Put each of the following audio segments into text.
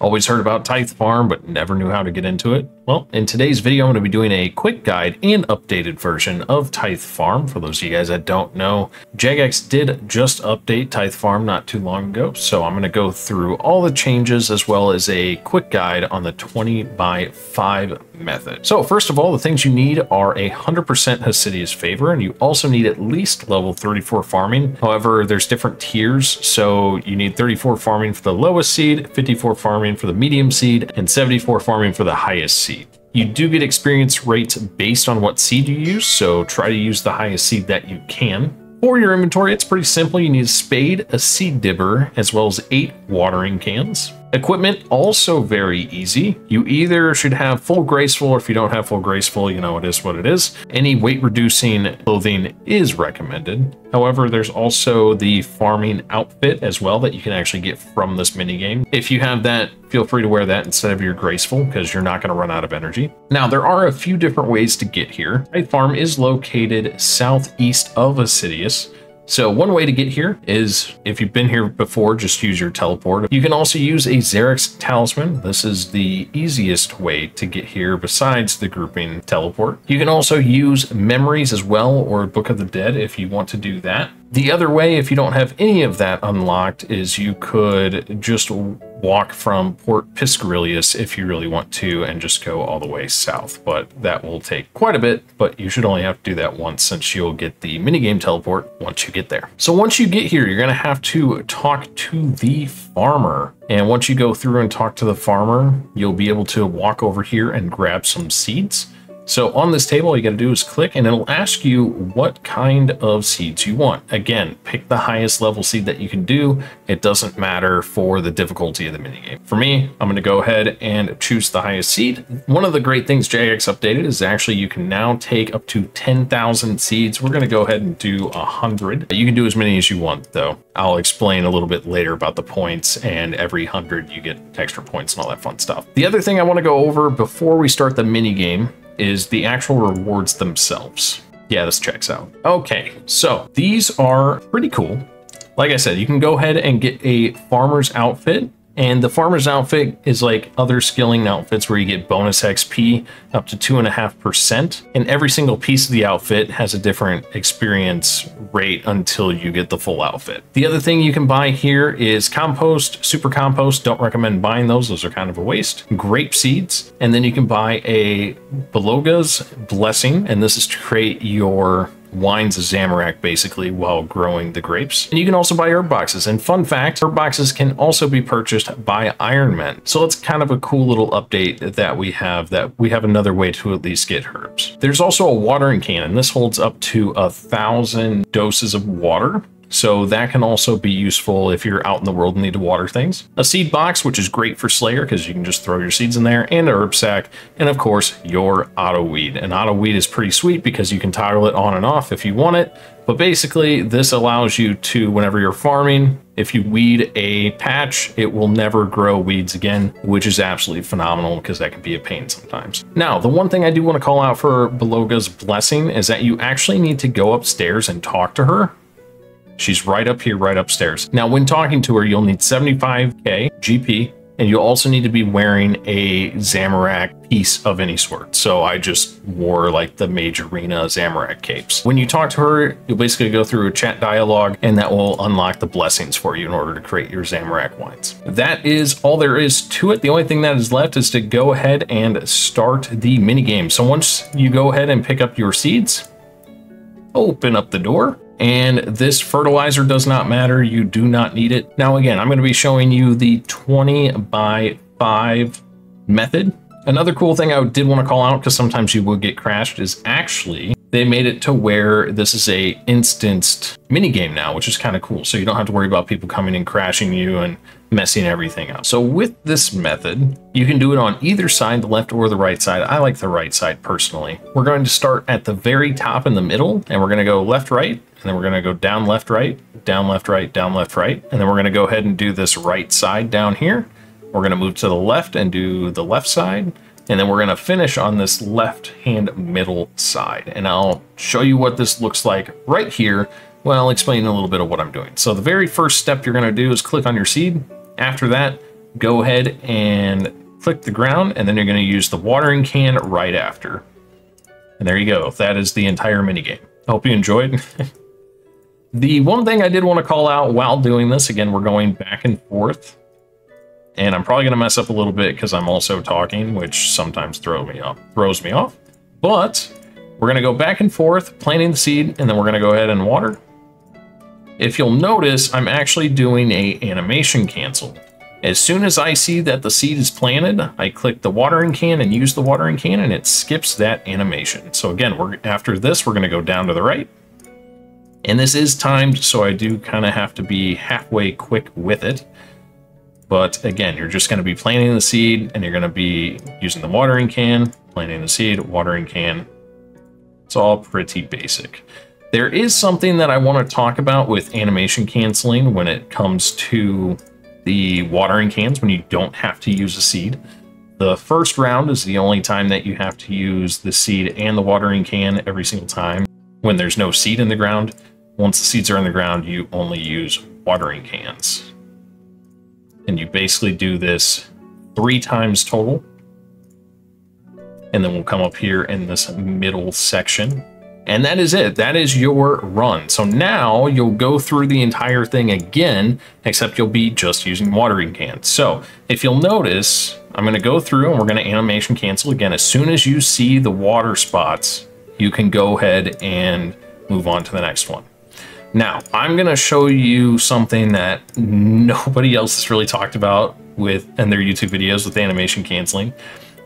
Always heard about Tithe Farm, but never knew how to get into it? Well, in today's video, I'm going to be doing a quick guide and updated version of Tithe Farm. For those of you guys that don't know, Jagex did just update Tithe Farm not too long ago, so I'm going to go through all the changes as well as a quick guide on the 20 by 5 method. So first of all, the things you need are a 100% Hosidius favor, and you also need at least level 34 farming. However, there's different tiers, so you need 34 farming for the lowest seed, 54 farming farming for the medium seed and 74 farming for the highest seed. You do get experience rates based on what seed you use, so try to use the highest seed that you can. For your inventory, it's pretty simple. You need a spade, a seed dibber, as well as eight watering cans. Equipment, also very easy. You either should have full graceful, or if you don't have full graceful, you know, it is what it is. Any weight reducing clothing is recommended. However, there's also the farming outfit as well that you can actually get from this mini game. If you have that, feel free to wear that instead of your graceful because you're not going to run out of energy. Now, there are a few different ways to get here. Tithe Farm is located southeast of Hosidius. So one way to get here is if you've been here before, just use your teleport. You can also use a Xeric's talisman. This is the easiest way to get here besides the grouping teleport. You can also use memories as well or Book of the Dead if you want to do that. The other way, if you don't have any of that unlocked, is you could just walk from Port Piscarilius if you really want to and just go all the way south. But that will take quite a bit, but you should only have to do that once since you'll get the minigame teleport once you get there. So once you get here, you're going to have to talk to the farmer. And once you go through and talk to the farmer, you'll be able to walk over here and grab some seeds. So on this table, all you got to do is click and it'll ask you what kind of seeds you want. Again, pick the highest level seed that you can do. It doesn't matter for the difficulty of the minigame. For me, I'm to go ahead and choose the highest seed. One of the great things Jagex updated is actually you can now take up to 10,000 seeds. We're to go ahead and do 100. You can do as many as you want though. I'll explain a little bit later about the points and every 100 you get extra points and all that fun stuff. The other thing I want to go over before we start the minigame is the actual rewards themselves. Yeah, this checks out. Okay, so these are pretty cool. Like I said, you can go ahead and get a farmer's outfit and the farmer's outfit is like other skilling outfits where you get bonus XP up to 2.5%. And every single piece of the outfit has a different experience rate until you get the full outfit. The other thing you can buy here is compost, super compost. Don't recommend buying those. Those are kind of a waste. Grape seeds. And then you can buy a Bologa's Blessing. And this is to create your wines of Zamorak basically while growing the grapes. And you can also buy herb boxes. And fun fact, herb boxes can also be purchased by Iron Men. So it's kind of a cool little update that we have that we have another way to at least get herbs. There's also a watering can and this holds up to a thousand doses of water. So that can also be useful if you're out in the world and need to water things. A seed box, which is great for Slayer because you can just throw your seeds in there, and a herb sack, and of course your auto weed. And auto weed is pretty sweet because you can toggle it on and off if you want it. But basically, this allows you to, whenever you're farming, if you weed a patch, it will never grow weeds again, which is absolutely phenomenal because that can be a pain sometimes. Now, the one thing I do want to call out for Bologa's Blessing is that you actually need to go upstairs and talk to her She's right up here, right upstairs. Now, when talking to her, you'll need 75k GP, and you'll also need to be wearing a Zamorak piece of any sort. So I just wore like the Majorina Zamorak capes. When you talk to her, you'll basically go through a chat dialogue and that will unlock the blessings for you in order to create your Zamorak wines. That is all there is to it. The only thing that is left is to go ahead and start the mini game. So once you go ahead and pick up your seeds, open up the door, and this fertilizer does not matter. You do not need it. Now, again, I'm going to be showing you the 20 by 5 method. Another cool thing I did want to call out, because sometimes you will get crashed, is actually they made it to where this is a instanced mini game now, which is kind of cool. So you don't have to worry about people coming and crashing you and messing everything up. So with this method, you can do it on either side, the left or the right side. I like the right side personally. We're going to start at the very top in the middle and we're going to go left, right, and then we're going to go down, left, right, down, left, right, down, left, right. And then we're going to go ahead and do this right side down here. We're going to move to the left and do the left side. And then we're going to finish on this left hand middle side. And I'll show you what this looks like right here. Well, I'll explain a little bit of what I'm doing. So the very first step you're going to do is click on your seed after that, go ahead and click the ground, and then you're going to use the watering can right after. And there you go. That is the entire minigame. I hope you enjoyed. the one thing I did want to call out while doing this, again, we're going back and forth. And I'm probably going to mess up a little bit because I'm also talking, which sometimes throw me off, throws me off. But we're going to go back and forth, planting the seed, and then we're going to go ahead and water. If you'll notice, I'm actually doing a animation cancel. As soon as I see that the seed is planted, I click the watering can and use the watering can and it skips that animation. So again, we're after this, we're gonna go down to the right. And this is timed, so I do kind of have to be halfway quick with it. But again, you're just gonna be planting the seed and you're gonna be using the watering can, planting the seed, watering can. It's all pretty basic. There is something that I want to talk about with animation canceling when it comes to the watering cans when you don't have to use a seed. The first round is the only time that you have to use the seed and the watering can every single time when there's no seed in the ground. Once the seeds are in the ground, you only use watering cans. And you basically do this three times total. And then we'll come up here in this middle section and that is it. That is your run. So now you'll go through the entire thing again, except you'll be just using watering cans. So if you'll notice, I'm going to go through and we're going to animation cancel again. As soon as you see the water spots, you can go ahead and move on to the next one. Now, I'm going to show you something that nobody else has really talked about with in their YouTube videos with animation canceling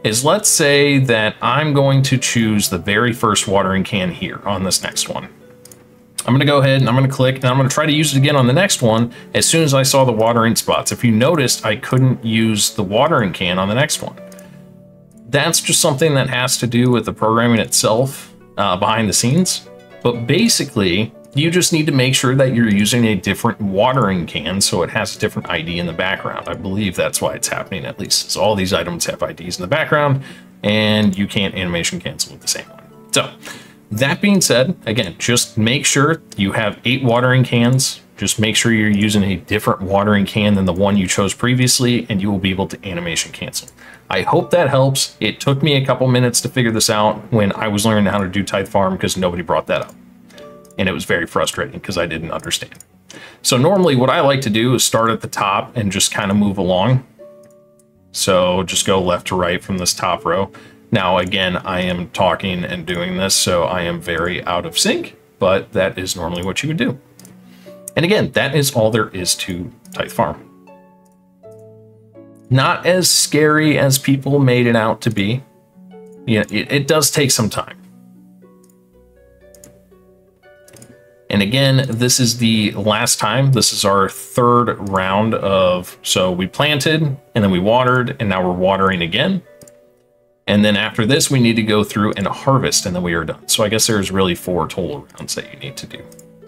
is let's say that I'm going to choose the very first watering can here on this next one. I'm going to go ahead and I'm going to click and I'm going to try to use it again on the next one as soon as I saw the watering spots. If you noticed, I couldn't use the watering can on the next one. That's just something that has to do with the programming itself uh, behind the scenes. But basically, you just need to make sure that you're using a different watering can so it has a different ID in the background. I believe that's why it's happening at least. All these items have IDs in the background and you can't animation cancel with the same one. So that being said, again, just make sure you have eight watering cans. Just make sure you're using a different watering can than the one you chose previously and you will be able to animation cancel. I hope that helps. It took me a couple minutes to figure this out when I was learning how to do Tithe Farm because nobody brought that up and it was very frustrating because I didn't understand. So normally what I like to do is start at the top and just kind of move along. So just go left to right from this top row. Now, again, I am talking and doing this, so I am very out of sync, but that is normally what you would do. And again, that is all there is to Tithe Farm. Not as scary as people made it out to be. Yeah, it, it does take some time. And again, this is the last time. This is our third round of, so we planted and then we watered and now we're watering again. And then after this, we need to go through and harvest and then we are done. So I guess there's really four total rounds that you need to do.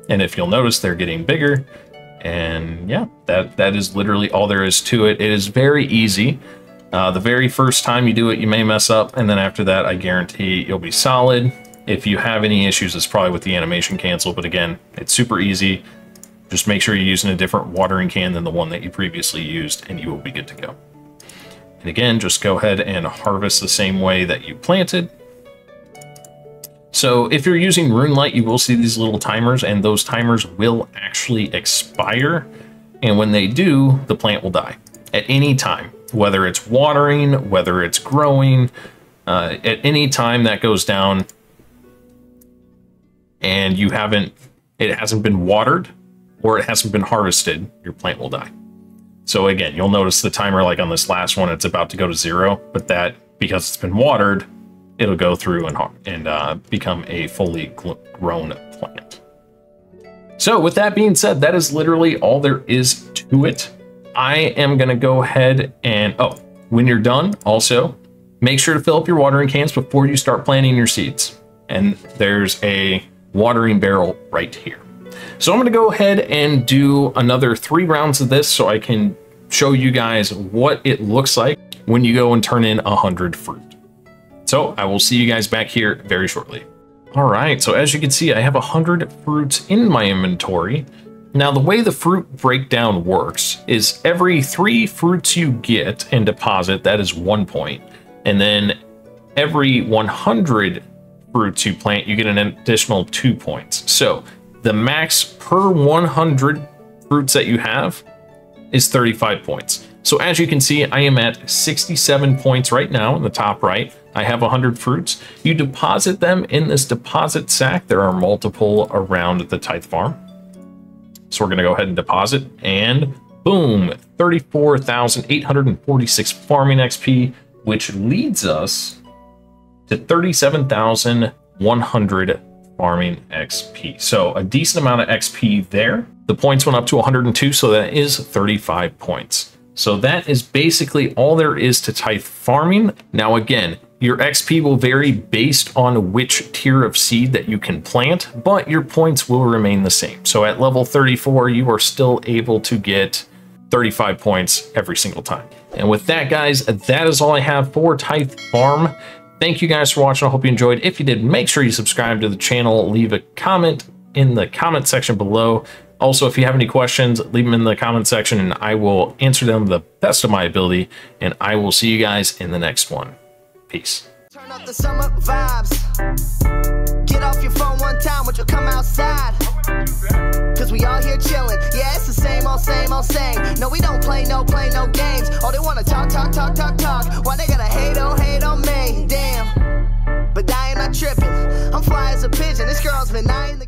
And if you'll notice, they're getting bigger. And yeah, that, that is literally all there is to it. It is very easy. Uh, the very first time you do it, you may mess up. And then after that, I guarantee you'll be solid. If you have any issues, it's probably with the animation cancel, but again, it's super easy. Just make sure you're using a different watering can than the one that you previously used, and you will be good to go. And again, just go ahead and harvest the same way that you planted. So if you're using RuneLite, you will see these little timers, and those timers will actually expire. And when they do, the plant will die at any time, whether it's watering, whether it's growing, uh, at any time that goes down, and you haven't, it hasn't been watered or it hasn't been harvested, your plant will die. So again, you'll notice the timer like on this last one, it's about to go to zero, but that because it's been watered, it'll go through and, and uh, become a fully grown plant. So with that being said, that is literally all there is to it. I am gonna go ahead and, oh, when you're done, also, make sure to fill up your watering cans before you start planting your seeds. And there's a watering barrel right here. So I'm going to go ahead and do another three rounds of this so I can show you guys what it looks like when you go and turn in a 100 fruit. So I will see you guys back here very shortly. All right, so as you can see, I have 100 fruits in my inventory. Now, the way the fruit breakdown works is every three fruits you get and deposit, that is one point. And then every 100 fruits you plant, you get an additional two points. So the max per 100 fruits that you have is 35 points. So as you can see, I am at 67 points right now in the top right. I have 100 fruits. You deposit them in this deposit sack. There are multiple around the Tithe Farm. So we're going to go ahead and deposit and boom, 34,846 farming XP, which leads us to 37,100 farming XP. So a decent amount of XP there. The points went up to 102, so that is 35 points. So that is basically all there is to tithe farming. Now again, your XP will vary based on which tier of seed that you can plant, but your points will remain the same. So at level 34, you are still able to get 35 points every single time. And with that, guys, that is all I have for Tithe Farm. Thank you guys for watching. I hope you enjoyed. If you did, make sure you subscribe to the channel. Leave a comment in the comment section below. Also, if you have any questions, leave them in the comment section and I will answer them the best of my ability. And I will see you guys in the next one. Peace. Turn up the summer vibes. Get off your phone one time, come outside. Cause we all here chilling. Yeah, it's the same old, same old, same. No, we don't play no, play no games. Oh, they wanna talk, talk, talk, talk, talk. Why they gotta hate on, hate on me? Damn. But I ain't not tripping. I'm fly as a pigeon. This girl's been nine.